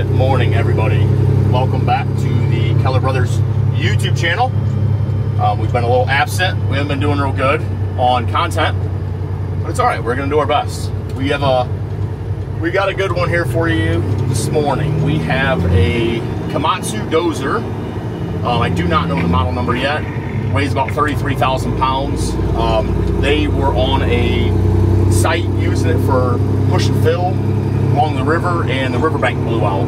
Good morning, everybody. Welcome back to the Keller Brothers YouTube channel. Um, we've been a little absent. We haven't been doing real good on content, but it's all right. We're going to do our best. We have a we got a good one here for you this morning. We have a Komatsu Dozer. Um, I do not know the model number yet. Weighs about 33,000 pounds. Um, they were on a site using it for push and fill along the river and the riverbank blew out.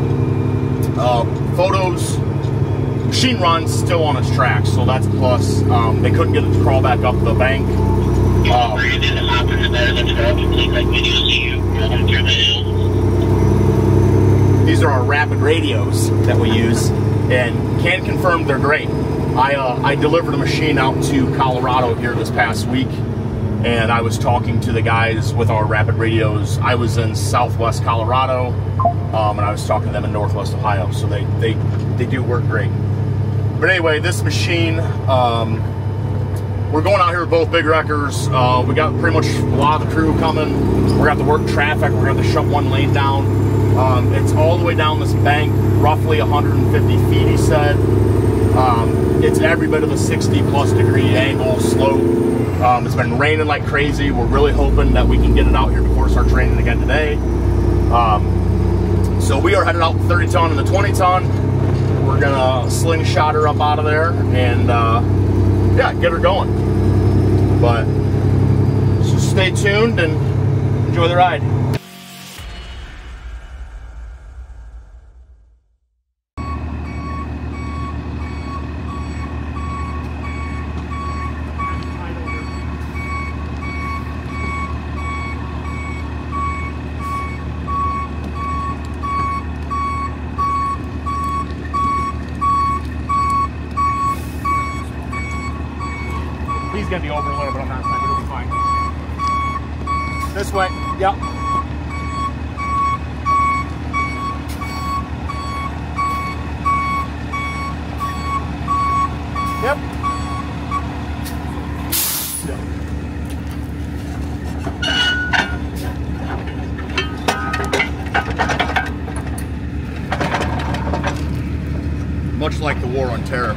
Uh, photos, machine runs still on its tracks, so that's plus. Um, they couldn't get it to crawl back up the bank. Uh, these are our rapid radios that we use and can confirm they're great. I, uh, I delivered a machine out to Colorado here this past week and I was talking to the guys with our rapid radios. I was in Southwest Colorado, um, and I was talking to them in Northwest Ohio. So they they they do work great. But anyway, this machine, um, we're going out here with both big wreckers. Uh, we got pretty much a lot of the crew coming. We're to work traffic. We're to shut one lane down. Um, it's all the way down this bank, roughly 150 feet, he said. It's every bit of a 60 plus degree angle slope. Um, it's been raining like crazy. We're really hoping that we can get it out here before it starts raining again today. Um, so we are headed out 30 ton and the 20 ton. We're gonna slingshot her up out of there and uh, yeah, get her going. But so stay tuned and enjoy the ride. He's gonna be over a little bit on that side, but it'll be fine. This way, yep. Yep. Much like the war on terror,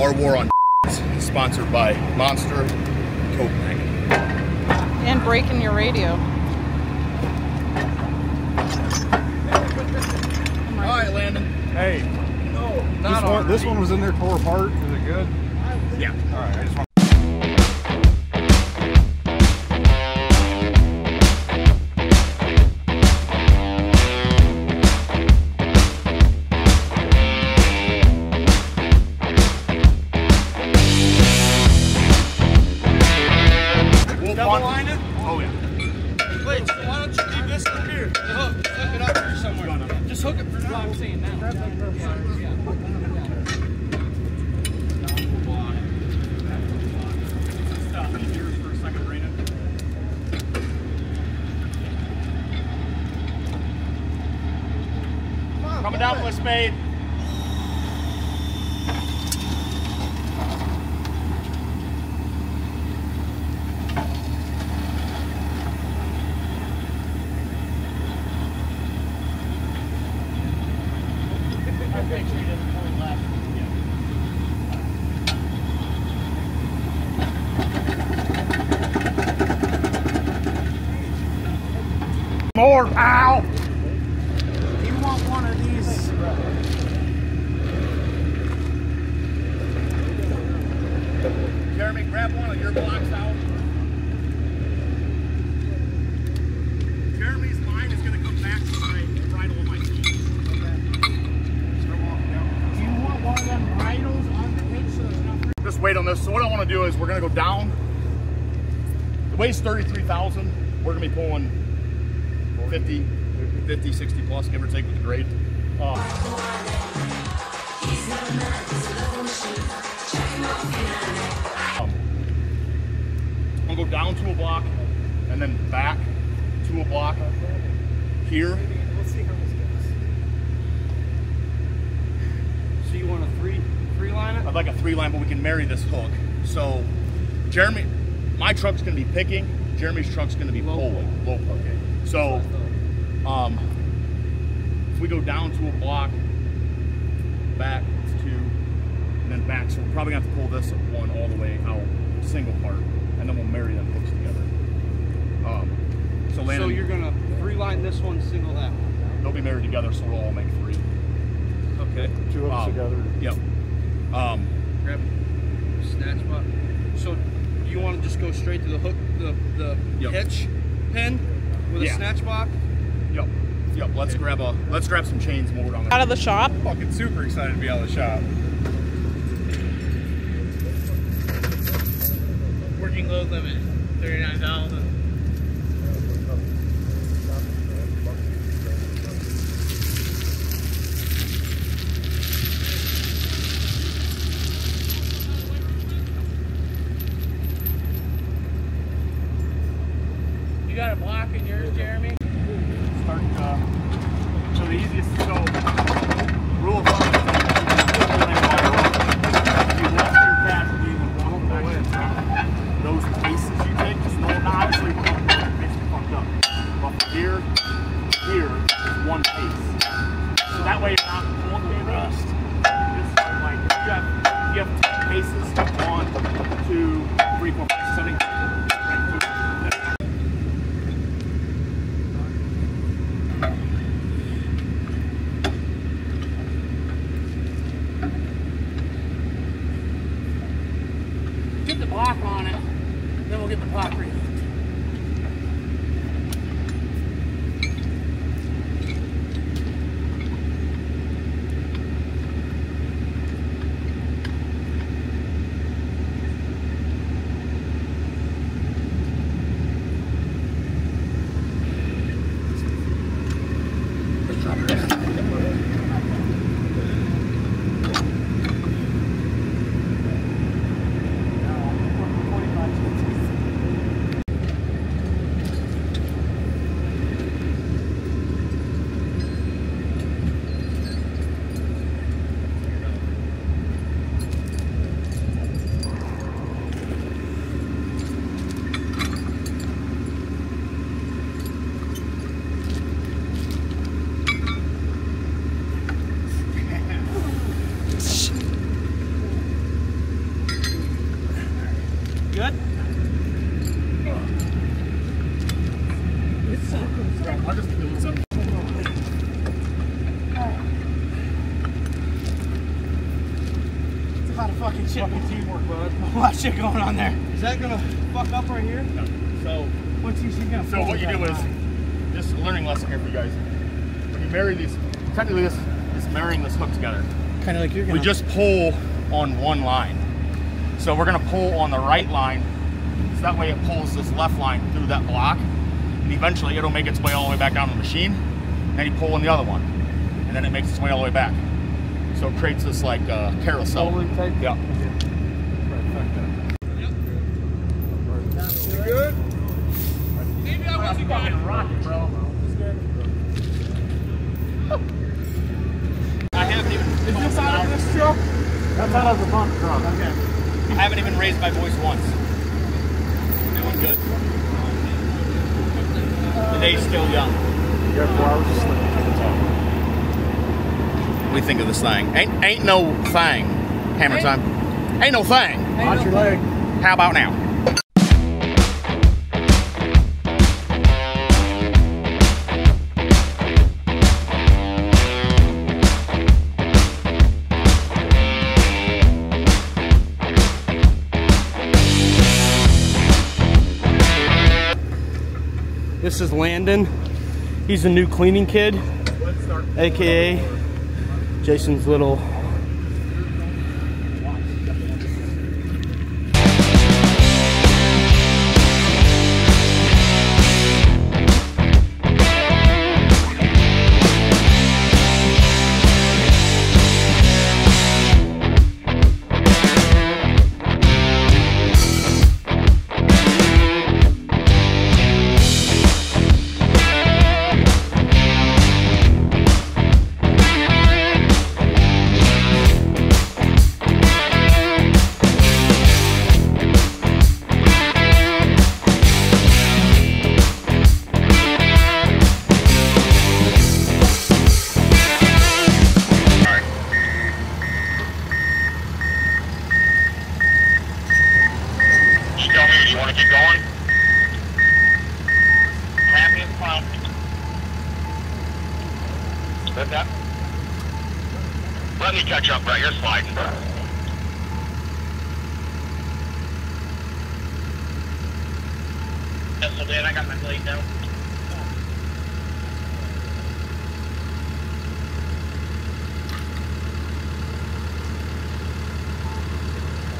our war on is sponsored by Monster Copenhagen. And breaking your radio. All right, Landon. Hey, No, this one, this one was in there tore apart. Is it good? Yeah. All right, I just want. Is we're going to go down. The weight's 33,000. We're going to be pulling 50, 50, 60 plus, give or take with the grade. Uh, um, I'm gonna go down to a block and then back to a block here. Let's see how this goes. So you want a three three line? I'd like a three line, but we can marry this hook. So Jeremy, my truck's gonna be picking. Jeremy's truck's gonna be Low pulling. Low okay. So um, we go down to a block, back to two, and then back. So we're probably gonna have to pull this one all the way out, single part, and then we'll marry them hooks together. Um, so Landon, So you're gonna reline this one, single that one. they'll be married together, so we'll all make three. Okay. Two hooks Um, together. Yep. Um, Grab snatch block. So you want to just go straight to the hook, the the Yep. hitch pin with Yeah. a snatch block? yep. Yep. Let's grab a let's grab some chains more on Out of the shop. Fucking super excited to be out of the shop. Working load limit, thirty-nine thousand. You got a block in yours, Jeremy? start uh, so the easiest so rule of thumb is if you left your cat being in one direction those paces you take just know not obviously we're going to makes me fucked up but from here to here is one pace so that way you're not pulling the rust just like if you have if you have ten paces one two three four five six seven eight right, two, that's Get the block on it, then fucking shit. Fucking teamwork, bud. A lot of shit going on there. Is that gonna fuck up right here? so What's usually gonna So what you do is, just a learning lesson here for you guys. When you marry these, technically this is marrying this hook together. kind of like you're We just pull on one line. So we're gonna pull on the right line, so that way it pulls this left line through that block, and eventually it'll make its way all the way back down to the machine. And then you pull on the other one, and then it makes its way all the way back. So it creates this like uh, carousel. type? Yeah. Good. Maybe I wasn't good. rocket, bro. I haven't even. Is this out of this truck? That's out of the front truck. Okay. I haven't even raised my voice once. Doing good. The day's still young. You got four hours of sleep. Take it out. What do you think of this thing? Ain't ain't no thing. Hammer Ain't- time. Ain't no thing. Watch your leg. How about now? This is Landon. He's a new cleaning kid, aka Jason's little. Keep going. Tap in front. Lift up. Let me catch up, Brett. You're sliding. That's so, Dan, I got my blade down.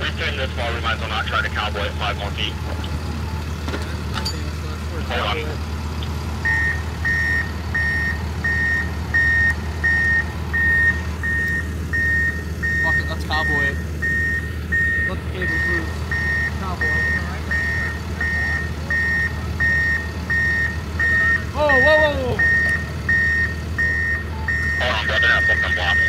Came this might as well not try to cowboy it five more feet. Hold on. Fuck it, let's cowboy it. Let the cable through. Cowboy it. Whoa, whoa, whoa, whoa! Hold on, brother. I put them blocks.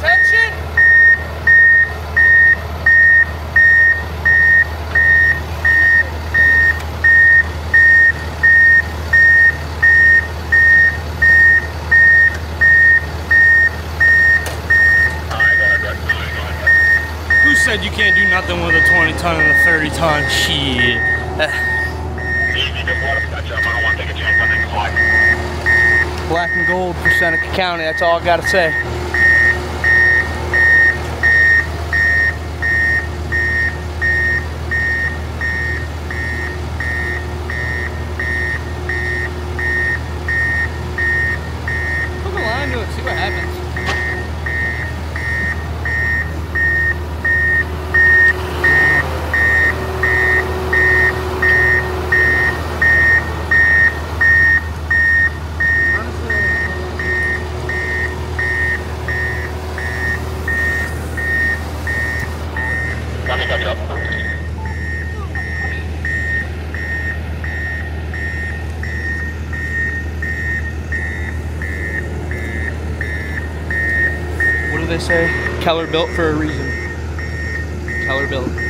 Attention! Alright, go ahead, Brett. Go ahead, go ahead. Who said you can't do nothing with a 20 ton and a 30 ton? Shit. Easy, just let us catch up. I don't want to take a chance on things fly. Eh. Black and gold for Seneca County, that's all I gotta say. Hook a line to it, see what happens. Let me catch up. What do say? Keller built for a reason. Keller built.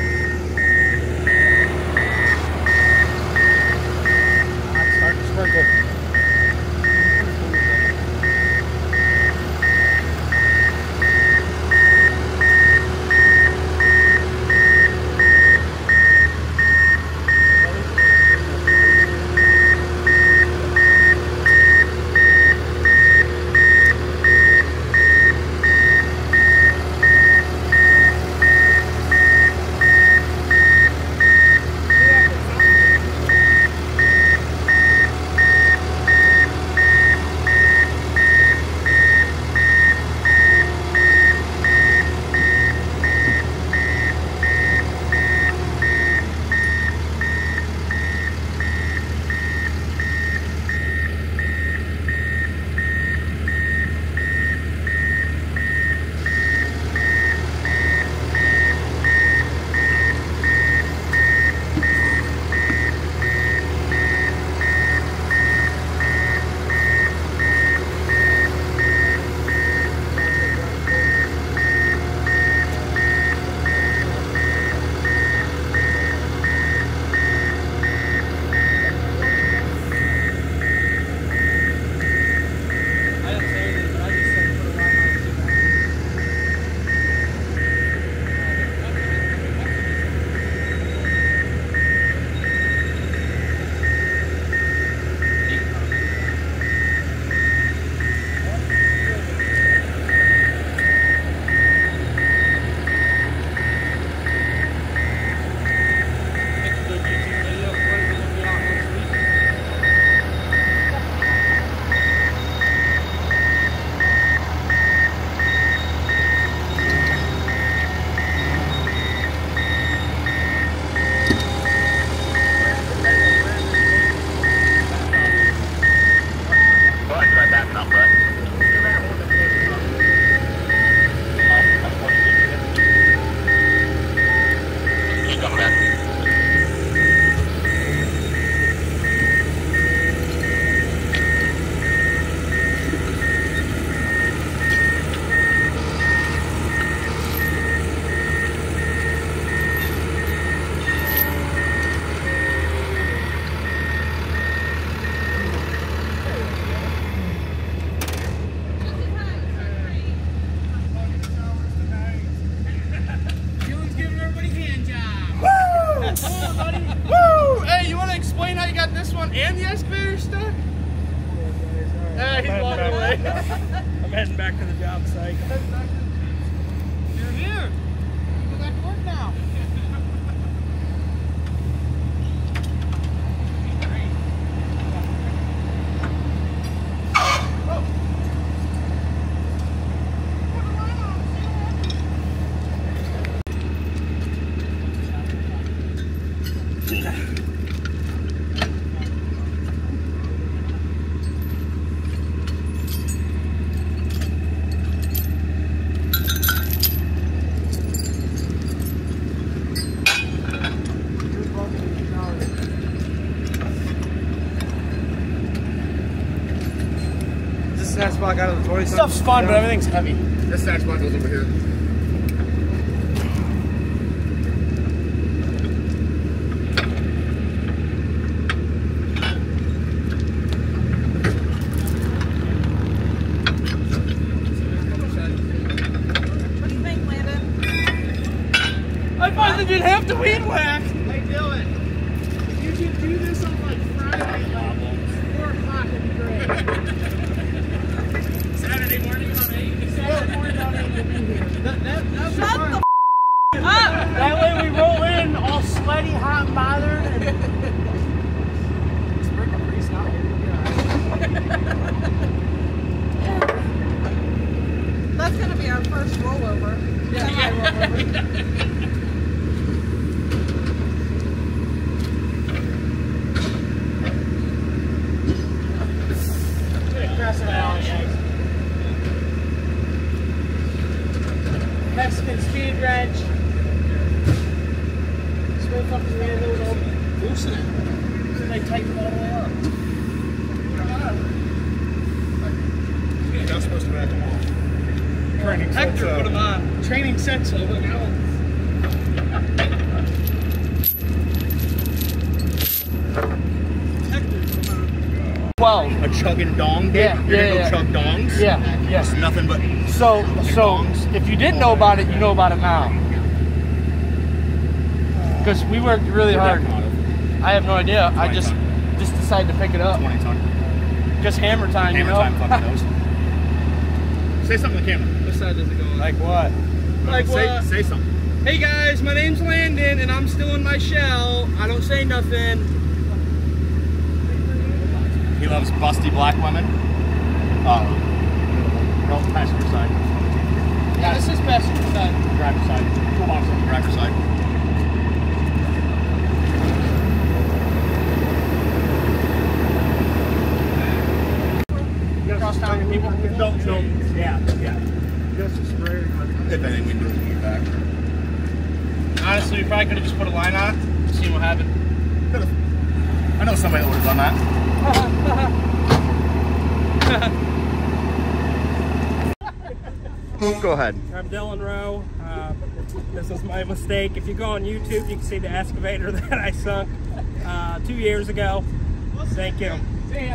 Down and the excavator's stuck? Ah, he's I'm walking away. I'm heading back to the job site. You're here. Go back to work now. Is this snack spot out of the toy? Stuff's fun, but everything's heavy. This sack spot goes over here. What do you think, Landon? I finally didn't have to weed whack. Hey Dylan, if you could do this on like Friday, like four o'clock, it'd be great. Saturday morning about 8. Saturday morning about eight, you'll be here. That, that, that's Shut the up! That way we roll in all sweaty, hot, and bothered. And That's gonna be our first rollover. Semi-rollover. Mexican speed wrench. Smooth fucking handle. Loosen it. So they tighten all the way up. You're not supposed to have them off. Training Hector put them on. Training said so, but now. Twelve. A chugging dong, Yeah, dude? You're yeah, gonna yeah. go chug dongs? Yeah, yes. It's nothing but So, so if you didn't know about it, you know about it now. Because we worked really hard. I have no idea. I just ton. just decided to pick it up. 20 ton. Just hammer time, Hammer you know. time fucking nose. Say something to the camera. What side does it go on? Like what? Like say, what? say something. Hey guys, my name's Landon, and I'm still in my shell. I don't say nothing. He loves busty black women. Uh, no, passenger side. Yeah, this is passenger side. Driver side. Toolbox on the driver side. Cross town people. Don't, don't. Yeah, yeah. Just a spray. If anything, we do it when we get back. Honestly, we probably could have just put a line on it, seen what happened. Could've. I know somebody that would have done that. Go ahead. I'm Dylan Rowe. Uh, this is my mistake. If you go on YouTube, you can see the excavator that I sunk uh, two years ago. Thank you.